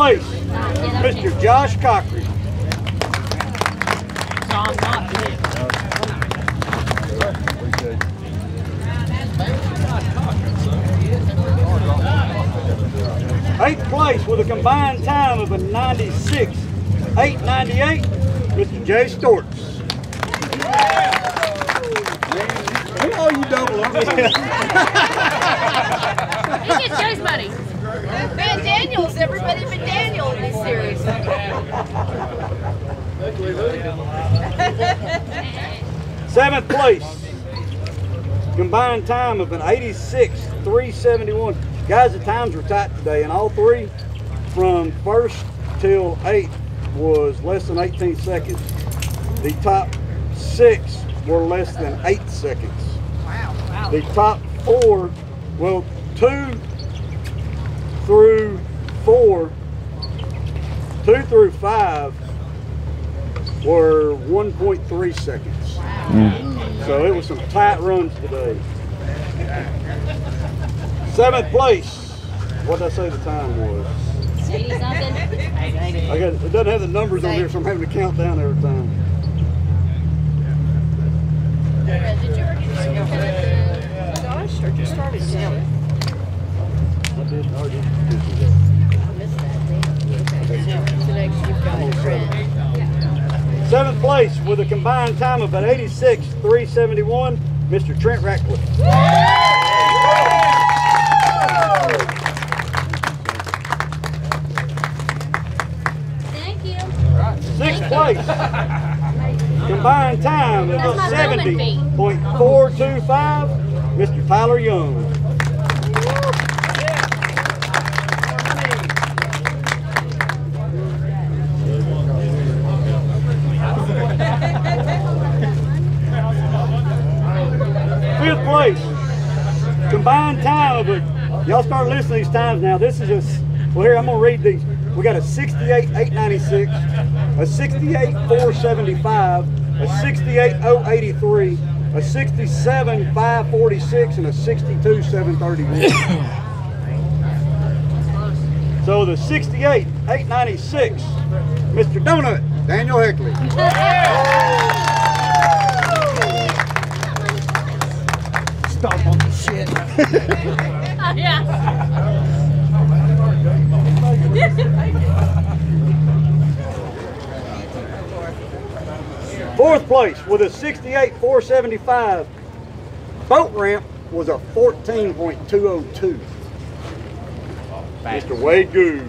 place, Mr. Josh Cochran. Eighth place with a combined time of a 96, 898, Mr. Jay Storts. Who are you double up? He gets Joe's money. Man Daniels, everybody but Daniel in this series. Seventh place, combined time of an 86, 371. Guys, the times were tight today, and all three from first till eighth was less than 18 seconds. The top six were less than eight seconds. Wow. The top four, well, two through four, two through five were 1.3 seconds. Mm. So it was some tight runs today. Seventh place. What did I say the time was? I got, it doesn't have the numbers on here, so I'm having to count down every time. Did you already start at Yeah. Seventh place with a combined time of an 86, 371, Mr. Trent Ratcliffe. Thank you. Sixth place. Combined time of a my filming fee. 70.425, Mr. Tyler Young. Fifth place. Combined time a, y'all start listening to these times now. This is just, well here, I'm gonna read these. We got a 68, 896, a 68, 475, a 68, 083, a 67, 546, and a 62, 731. So the 68, 896, Mr. Donut, Daniel Heckley. Fourth place with a 68, 475. Boat ramp was a 14.202. Mr. Wade Goode.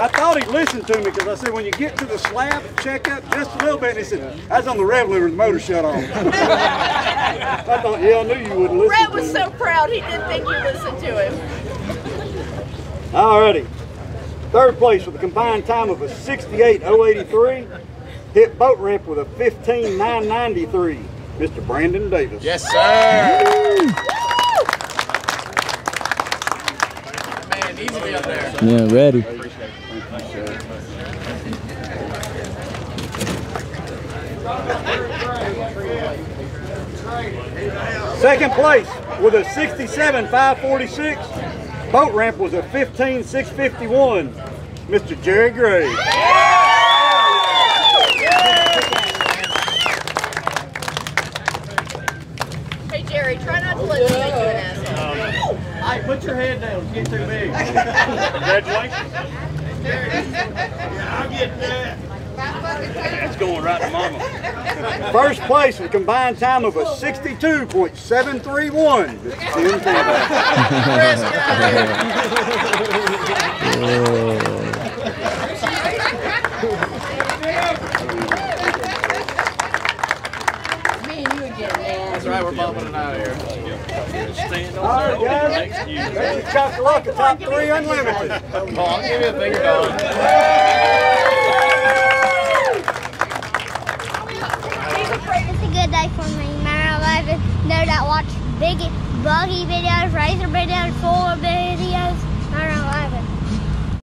I thought he listened to me because I said, when you get to the slab, check up just a little bit. And he said, I was on the Reveille when the motor shut off. I thought, yeah, I knew you wouldn't listen Brett to was me. so proud he didn't think you listened to him. Alrighty. Third place with a combined time of a 68.083. Hit boat ramp with a 15.993. Mr. Brandon Davis. Yes, sir. Man, easy to be up there. Yeah, ready. Second place with a 67.546. Boat ramp was a 15.651. Mr. Jerry Gray. Hey Jerry, try not to let me make you an asshole. Hey, put your head down. It's getting too big. Congratulations. I'll get that. It's going right to mama. First place with a combined time of a 62.731. Tim Cameron. Me and you again, man. That's right, we're bumping it out of here. All right, guys. That's your Choccolocco top three unlimited. Come on, give me a finger going. It's Know that watch big buggy videos, razor videos, full videos.